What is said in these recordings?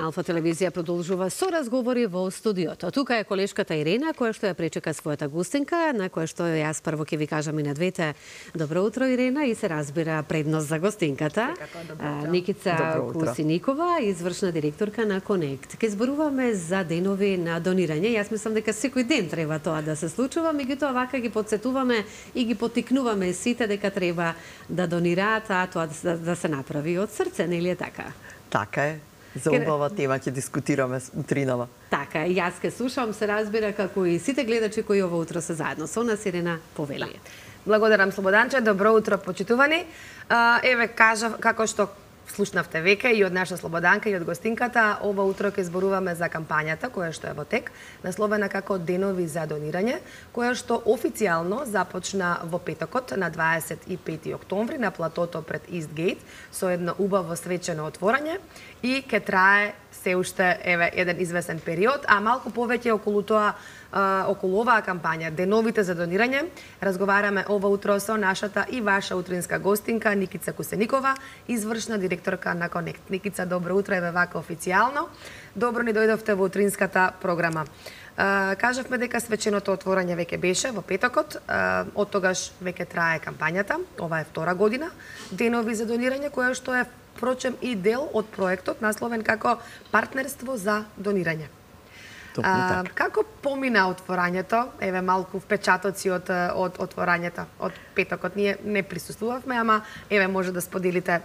на Алфа телевизија продолжува со разговори во студиото. Тука е колешката Ирена, која што ја пречека својата гостинка, на која што јас прво ќе ви кажам и на двете добро утро Ирена и се разбира предност за гостинката. Никица Кусиникова, извршна директорка на Конект. Ке зборуваме за денови на донирање. Јас мислам дека секој ден треба тоа да се случува, меѓутоа вака ги подсетуваме и ги потикнуваме сите дека треба да донираат, а тоа да, да се направи од срце, нели е така? Така е. За убава тема ќе дискутираме утринава. Така, јас ке слушам, се разбира како и сите гледачи кои ова утро се заедно со нас Ирена Повели. Благодарам Слободанче, добро утро почитувани. Еве кажав како што слушнавте веќе и од наша Слободанка и од гостинката, ова утро ќе зборуваме за кампањата која што е во тек, насловена како Денови за донирање, која што официјално започна во петокот на 25 октомври на платото пред Истгейт со едно убаво свечено отворање и ке трае се уште еве еден извесен период, а малку повеќе околу тоа околу оваа кампања Деновите за донирање. Разговараме ова утро со нашата и ваша утринска гостинка Никица Кусеникова, извршна директорка на Конект. Никица, добро утро, еве вака официјално. Добро ни дојдовте во утринската програма. кажавме дека свеченото отворање веќе беше во петокот, од тогаш веќе трае кампањата, ова е втора година, денови за донирање, која што е впрочем и дел од проектот насловен како партнерство за донирање. Така. Како помина отворањето? Еве малку впечатоци од од отворањето од петокот. Ние не присуствувавме, ама еве може да споделите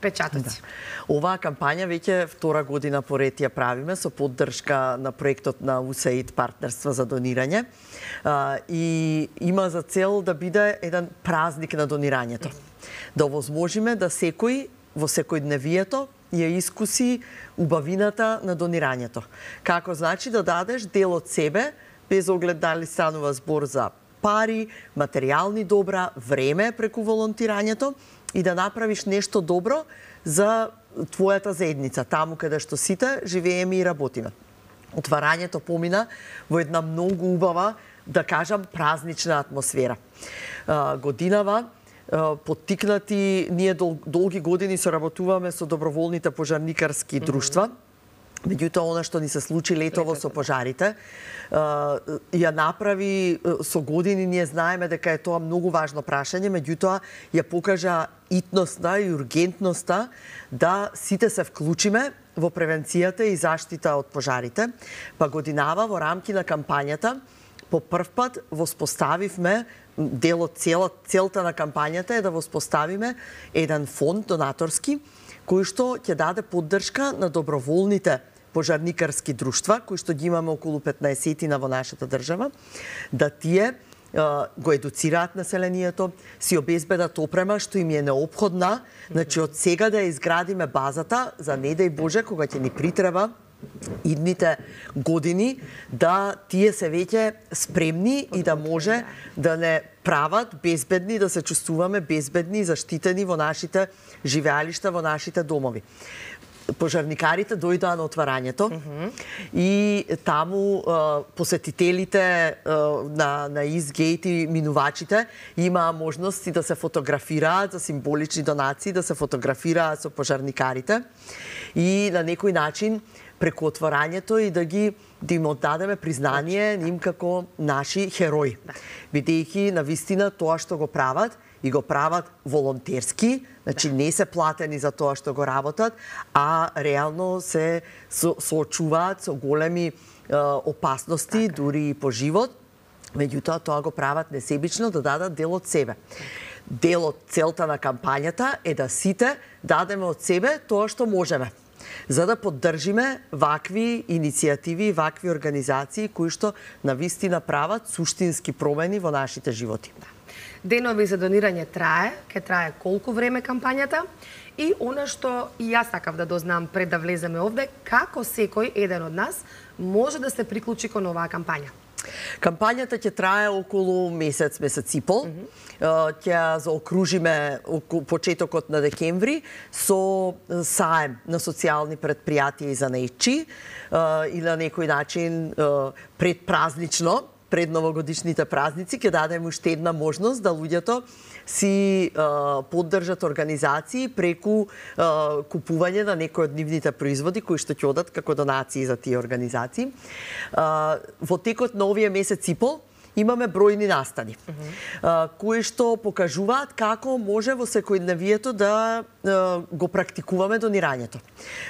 впечатоци. Да. Оваа кампања веќе втора година поред ја правиме со поддршка на проектот на USAID партнерство за донирање. А, и има за цел да биде еден празник на донирањето. Да овозможиме да секој во секојдневието ја искуси убавината на донирањето. Како значи да дадеш дел од себе, без оглед дали станува збор за пари, материјални добра, време преку волонтирањето и да направиш нешто добро за твојата заедница, таму каде што сите живееме и работиме. Отварањето помина во една многу убава, да кажам, празнична атмосфера. Годинава поттикнати, ние дол, долги години соработуваме со доброволните пожарникарски друштва. Меѓутоа, она што ни се случи летово со пожарите, ја направи со години, ние знаеме дека е тоа многу важно прашање, меѓутоа ја покажа итноста и ургентноста да сите се вклучиме во превенцијата и заштита од пожарите. Па годинава во рамки на кампањата по прв пат воспоставивме дел од цела, целта на кампањата е да воспоставиме еден фонд донаторски кој што ќе даде поддршка на доброволните пожарникарски друштва, кои што ги имаме околу 15 на во нашата држава, да тие го едуцираат населението, си обезбедат опрема што им е необходна, значи од сега да ја изградиме базата за не дај Боже кога ќе ни притреба идните години да тие се веќе спремни и да може да. не прават безбедни, да се чувствуваме безбедни и заштитени во нашите живеалишта, во нашите домови. Пожарникарите дојдоа на отварањето mm -hmm. и таму посетителите на на Изгейт и минувачите имаа можности да се фотографираат за символични донации, да се фотографираат со пожарникарите. И на некој начин преку отворањето и да ги да им оддадеме признание ним како наши херои. Да. Бидејќи на вистина тоа што го прават и го прават волонтерски, значи да. не се платени за тоа што го работат, а реално се со, соочуваат со големи е, опасности, така. дури и по живот. Меѓутоа тоа го прават несебично да дадат дел од себе. Дел од целта на кампањата е да сите дадеме од себе тоа што можеме за да поддржиме вакви иницијативи и вакви организации кои што на вистина прават суштински промени во нашите животи. Денови за донирање трае, ке трае колку време кампањата и она што и јас сакав да дознам пред да влеземе овде, како секој еден од нас може да се приклучи кон оваа кампања. Кампањата ќе трае околу месец, месец и пол. Mm -hmm. Ќе заокружиме почетокот на декември со саем на социјални предпријатија и занаечи и на некој начин предпразнично пред новогодишните празници ќе дадеме уште една можност да луѓето си а, поддржат организации преку а, купување на некои од нивните производи кои што ќе одат како донации за тие организации. А, во текот на овие месец и пол имаме бројни настани, mm -hmm. кои што покажуваат како може во секојдневието да го практикуваме донирањето.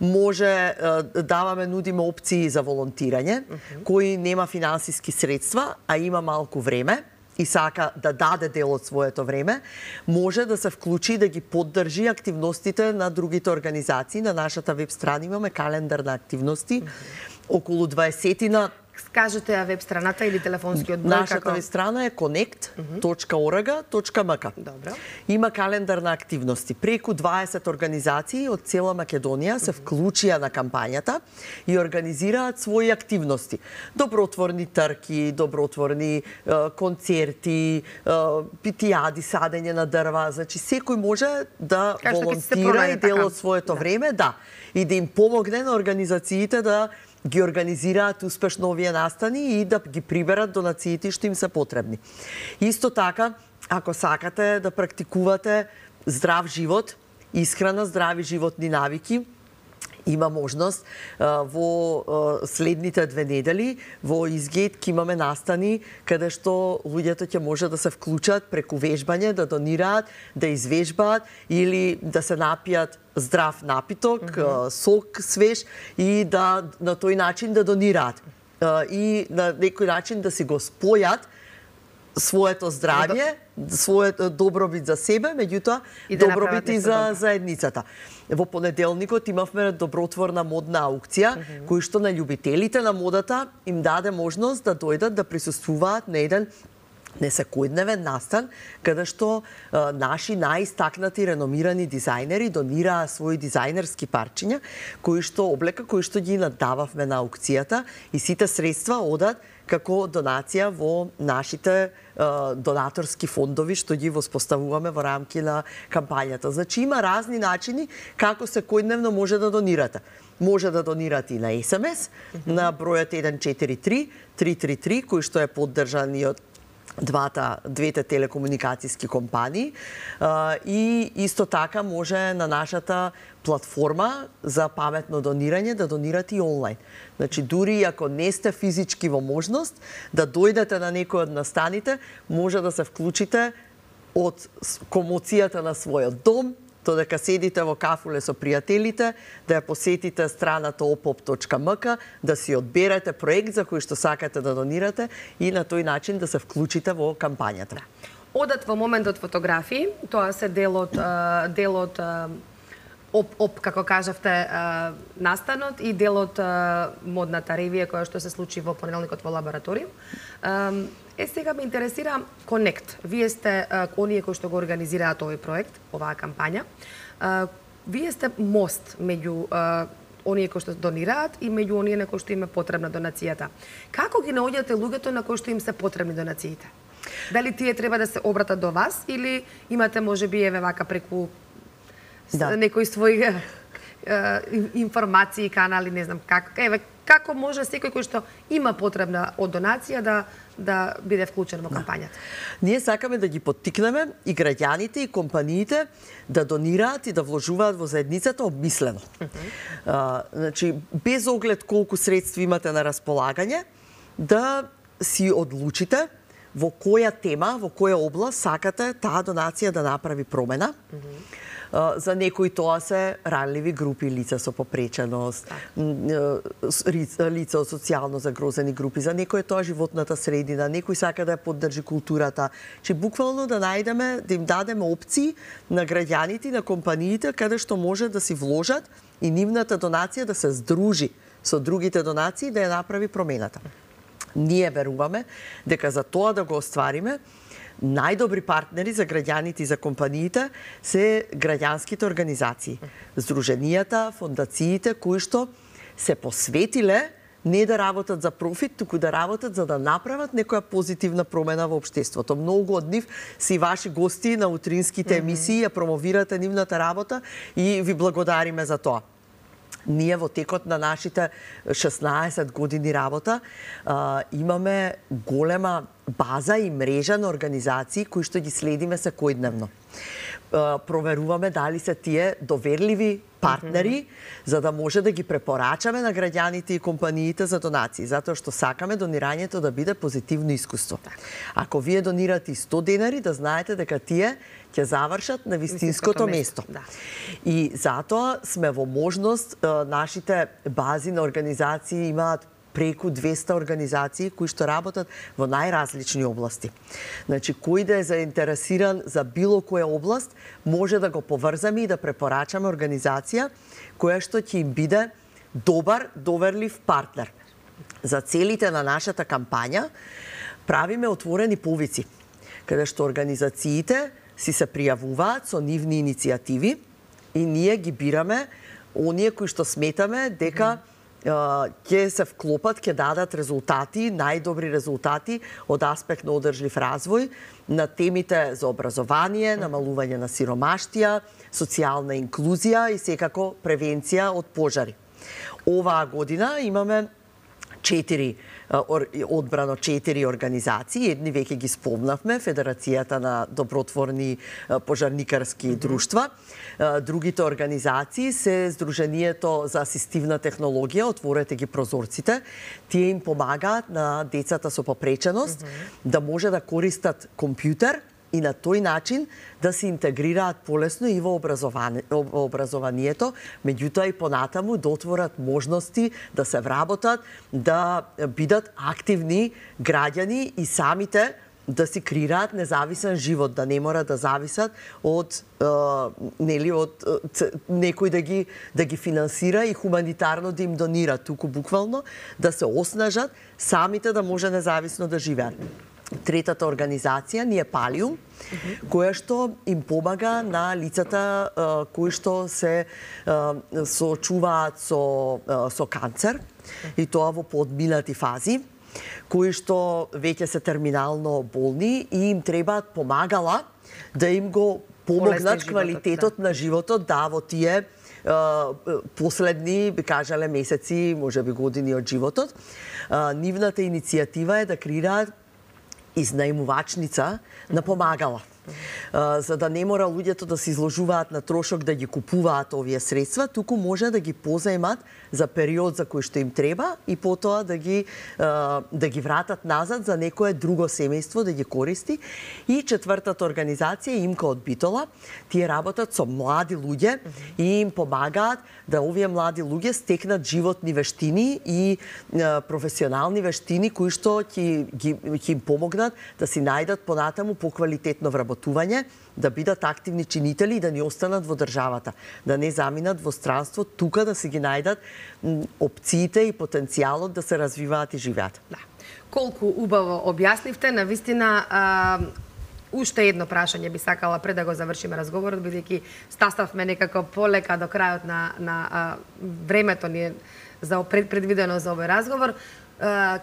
Може даваме, нудиме опции за волонтирање, mm -hmm. кој нема финансиски средства, а има малку време и сака да даде дел од своето време, може да се вклучи да ги поддржи активностите на другите организации. На нашата веб страна имаме календар на активности. Околу 20 на Кажете ја веб страната или телефонскиот број Нашата како... веб страна е connect.org.mk. Добро. Има календар на активности. Преку 20 организации од цела Македонија се вклучија на кампањата и организираат своји активности. Добротворни трки, добротворни концерти, питијади, садење на дрва, значи секој може да волонтира и дел од своето да. време, да, и да им помогне на организациите да ги организираат успешно овие настани и да ги приберат донациите што им се потребни. Исто така, ако сакате да практикувате здрав живот, исхрана, здрави животни навики, има можност во следните две недели во Изгейт ќе имаме настани каде што луѓето ќе може да се вклучат преку вежбање, да донираат, да извежбаат или да се напијат здрав напиток, mm -hmm. сок свеж и да на тој начин да донираат и на некој начин да си го спојат своето здравје, своето добробит за себе, меѓутоа да добробит и за заедницата. Во понеделникот имавме добротворна модна аукција, mm -hmm. кој што на љубителите на модата им даде можност да дојдат да присуствуваат на еден несекојдневен настан, каде што а, наши најистакнати реномирани дизајнери донираа своји дизајнерски парчиња, кои што облека, кои што ги надававме на аукцијата и сите средства одат како донација во нашите донаторски фондови што ги воспоставуваме во рамки на кампањата. Значи има разни начини како секојдневно може да донирате. Може да донирате и на СМС mm -hmm. на бројот 143 333 кој што е поддржан и од двата двете телекомуникацијски компании и исто така може на нашата платформа за паметно донирање да донирате и онлайн. Значи дури ако не сте физички во можност да дојдете на некој од настаните, може да се вклучите од комоцијата на својот дом то дека седите во кафуле со пријателите, да ја посетите страната opop.mk, да си одберете проект за кој што сакате да донирате и на тој начин да се вклучите во кампањата. Одат во моментот фотографии, тоа се дел од, дел од оп, оп, како кажавте, настанот и дел од модната ревија која што се случи во понеделникот во лабораториум. Е, сега ме интересира Connect. Вие сте оние кои што го организираат овој проект, оваа кампања. Вие сте мост меѓу оние кои што донираат и меѓу оние на кои што им е потребна донацијата. Како ги наоѓате луѓето на кои што им се потребни донациите? Дали тие треба да се обратат до вас или имате можеби еве вака преку да. некои своји информации, канали, не знам како. Еве, како може секој кој што има потребна од донација да да биде вклучен во да. кампањата. Да. Ние сакаме да ги поттикнеме и граѓаните и компаниите да донираат и да вложуваат во заедницата обмислено. Uh -huh. а, значи, без оглед колку средства имате на располагање, да си одлучите во која тема, во која област сакате таа донација да направи промена. Uh -huh За некои тоа се ранливи групи, лица со попреченост, лица од социјално загрозени групи. За некои е тоа животната средина, некој сака да ја поддржи културата. Че буквално да најдеме, да им дадеме опции на граѓаните, на компаниите, каде што може да си вложат и нивната донација да се здружи со другите донации да ја направи промената. Ние веруваме дека за тоа да го оствариме, најдобри партнери за граѓаните и за компаниите се граѓанските организации, здруженијата, фондациите кои што се посветиле не да работат за профит, туку да работат за да направат некоја позитивна промена во општеството. Многу од нив си ваши гости на утринските емисии, ја промовирате нивната работа и ви благодариме за тоа. ние во текот на нашите 16 години работа а, имаме голема база и мрежа на организации кои што ги следиме секојдневно. проверуваме дали се тие доверливи партнери mm -hmm. за да може да ги препорачаме на граѓаните и компаниите за донации, затоа што сакаме донирањето да биде позитивно искуство. Так. Ако вие донирате 100 денари, да знаете дека тие ќе завршат на вистинското место. Да. И затоа сме во можност нашите бази на организации имаат преку 200 организации кои што работат во најразлични области. Значи, кој да е заинтересиран за било која област, може да го поврзаме и да препорачаме организација која што ќе им биде добар, доверлив партнер. За целите на нашата кампања правиме отворени повици, каде што организациите си се пријавуваат со нивни иницијативи и ние ги бираме оние кои што сметаме дека ќе се вклопат, ќе дадат резултати, најдобри резултати од аспект на одржлив развој на темите за образование, намалување на сиромаштија, социјална инклузија и секако превенција од пожари. Оваа година имаме четири одбрано четири организации, едни веќе ги спомнавме, Федерацијата на добротворни пожарникарски друштва. Другите организации се Сдруженијето за асистивна технологија, отворете ги прозорците. Тие им помагаат на децата со попреченост mm -hmm. да може да користат компјутер и на тој начин да се интегрираат полесно и во образование образованието, меѓутоа и понатаму да отворат можности да се вработат, да бидат активни граѓани и самите да си креираат независен живот, да не мора да зависат од е, нели од некој да ги да ги финансира и хуманитарно да им донира, туку буквално да се оснажат самите да може независно да живеат. Третата организација ни е Палиум, која што им помага на лицата кои што се соочуваат со, со канцер и тоа во подминати фази кои што веќе се терминално болни и им требаат помагала да им го помогнат квалитетот да. на животот да во тие последни, би кажале, месеци, може би години од животот. Нивната иницијатива е да креираат iznajmovačnica, da pomagamo. За да не мора луѓето да се изложуваат на трошок да ги купуваат овие средства, туку може да ги позаемат за период за кој што им треба и потоа да ги да ги вратат назад за некое друго семејство да ги користи. И четвртата организација Имка од Битола, тие работат со млади луѓе и им помагаат да овие млади луѓе стекнат животни вештини и професионални вештини кои што ќе ги ќе им помогнат да си најдат понатаму поквалитетно вработување да бидат активни чинители и да ни останат во државата, да не заминат во странство, тука да се ги најдат опциите и потенцијалот да се развиваат и живеат. Да. Колку убаво објаснивте, на вистина а, уште едно прашање би сакала пред да го завршиме разговорот, бидејќи стаставме некако полека до крајот на, на а, времето ни е за предвидено за овој разговор.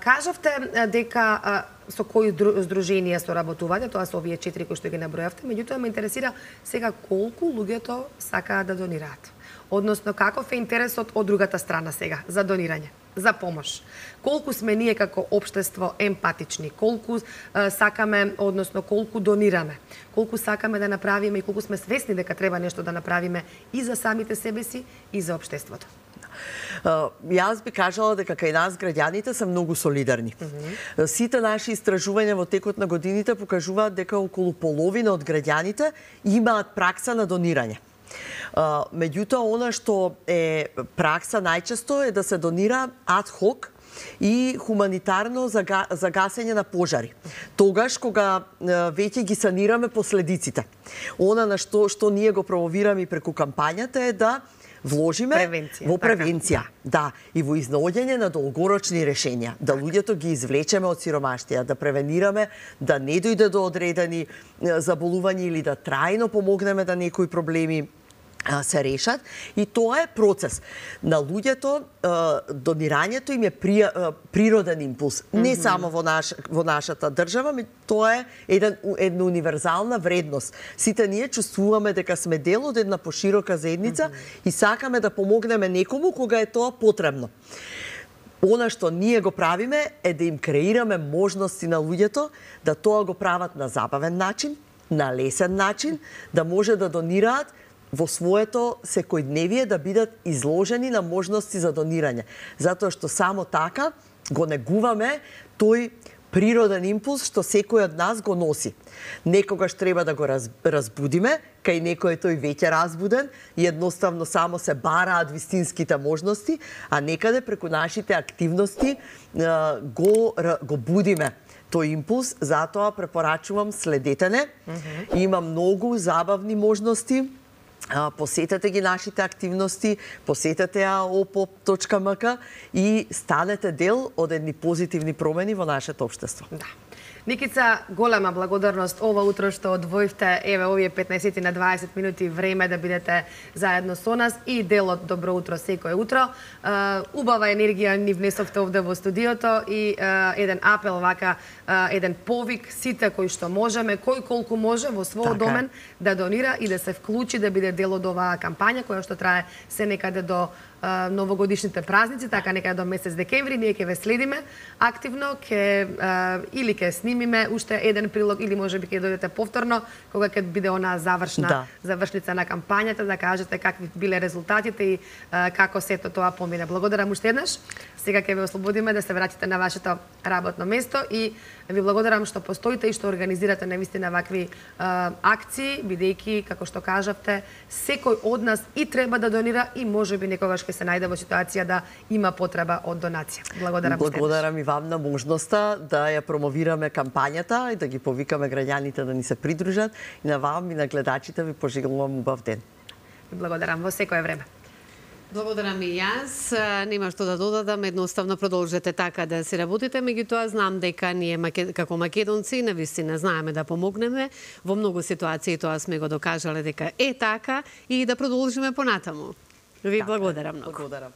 Кажавте дека со кои здруженија соработувате, тоа се овие четири кои што ги набројавте, меѓутоа ме интересира сега колку луѓето сакаат да донираат. Односно, каков е интересот од другата страна сега за донирање, за помош? Колку сме ние како општество емпатични, колку е, сакаме, односно колку донираме, колку сакаме да направиме и колку сме свесни дека треба нешто да направиме и за самите себе си и за општеството. Јас би кажала дека кај нас граѓаните се многу солидарни. Mm -hmm. Сите наши истражувања во текот на годините покажуваат дека околу половина од граѓаните имаат пракса на донирање. Меѓутоа, она што е пракса најчесто е да се донира ад хок и хуманитарно за, за гасење на пожари. Тогаш кога веќе ги санираме последиците. Она на што што ние го промовираме преку кампањата е да вложиме превенција, во така. превенција, така. да, и во изнаоѓање на долгорочни решенија, да така. луѓето ги извлечеме од сиромаштија, да превенираме да не дојде до одредени заболувања или да трајно помогнеме да некои проблеми се решат и тоа е процес. На луѓето донирањето им е при, природен импулс, не mm -hmm. само во наш во нашата држава, ми тоа е еден една универзална вредност. Сите ние чувствуваме дека сме дел од една поширока заедница mm -hmm. и сакаме да помогнеме некому кога е тоа потребно. Она што ние го правиме е да им креираме можности на луѓето да тоа го прават на забавен начин, на лесен начин, да може да донираат во своето секојдневие да бидат изложени на можности за донирање. Затоа што само така го негуваме тој природен импулс што секој од нас го носи. Некогаш треба да го раз, разбудиме, кај некој тој веќе разбуден и едноставно само се бараат вистинските можности, а некаде преку нашите активности го, го будиме тој импулс, затоа препорачувам следете не. Mm -hmm. Има многу забавни можности посетете ги нашите активности, посетете ја opop.mk и станете дел од едни позитивни промени во нашето општество. Да. Никица, голема благодарност ова утро што одвоивте, еве, овие 15 на 20 минути време да бидете заедно со нас и дел од Добро утро секој утро. убава енергија ни внесовте овде во студиото и еден апел вака, еден повик сите кои што можеме, кој колку може во својот така. домен да донира и да се вклучи да биде дел од оваа кампања која што трае се некаде до новогодишните празници, така некаде до месец декември, ние ќе ве следиме активно, ќе или ќе снимиме уште еден прилог или можеби ќе дојдете повторно кога ќе биде онаа завршна да. завршница на кампањата да кажете какви биле резултатите и како сето тоа помине. Благодарам уште еднаш. Сега ќе ве ослободиме да се вратите на вашето работно место и ви благодарам што постоите и што организирате навистина вакви акции, бидејќи како што кажавте, секој од нас и треба да донира и можеби некогаш ќе се најде во ситуација да има потреба од донација. Благодарам. Благодарам и вам на можноста да ја промовираме кампањата и да ги повикаме граѓаните да ни се придружат и на вам и на гледачите ви пожелувам убав ден. Благодарам во секое време. Благодарам и јас. Нема што да додадам, едноставно продолжете така да се работите, меѓутоа знам дека ние како македонци на вистина знаеме да помогнеме. Во многу ситуации тоа сме го докажале дека е така и да продолжиме понатаму. Ви така благодарам многу. Благодарам.